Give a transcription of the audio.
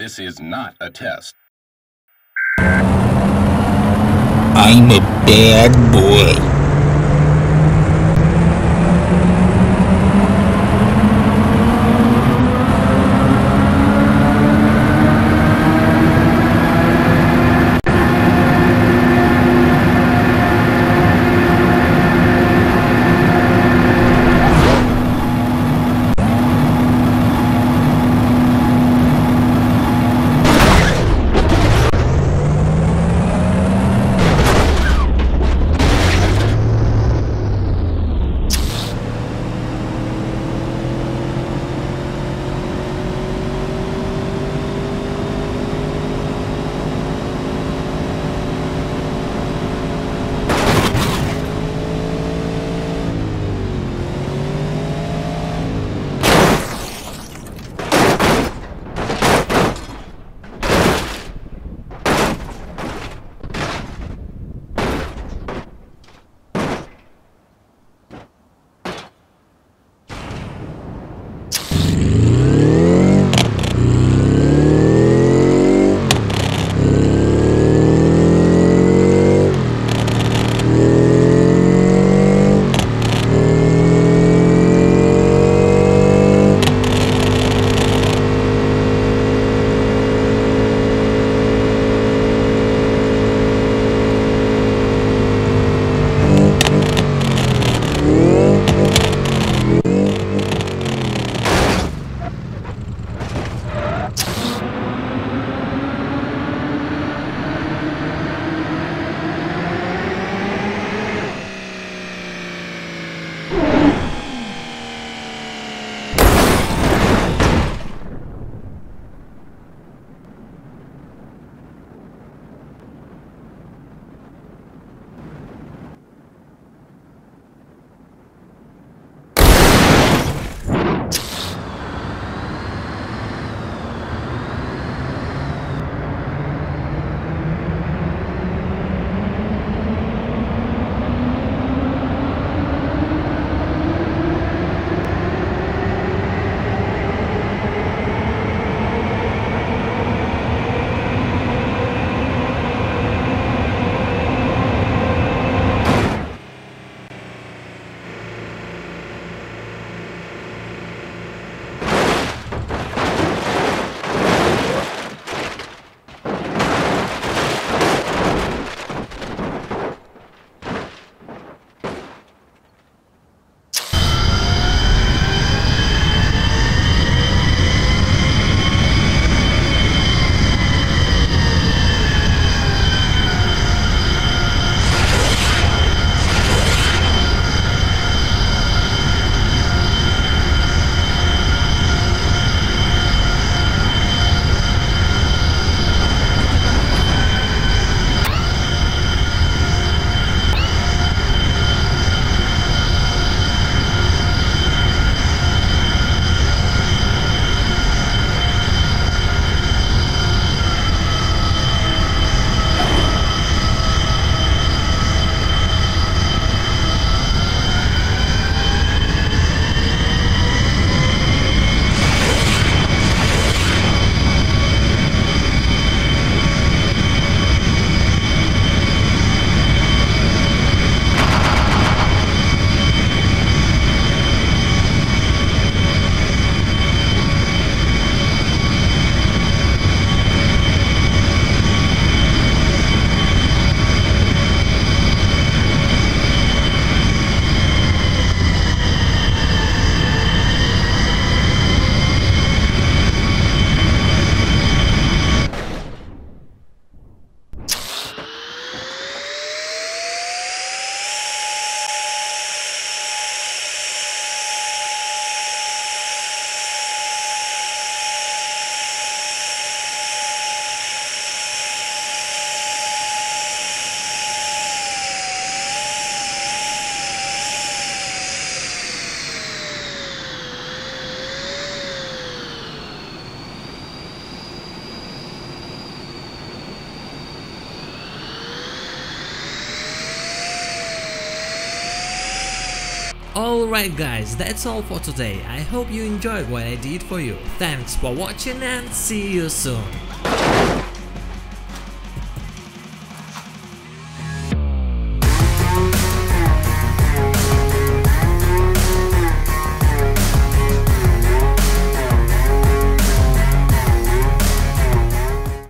This is not a test. I'm a bad boy. Alright guys, that's all for today. I hope you enjoyed what I did for you. Thanks for watching and see you soon.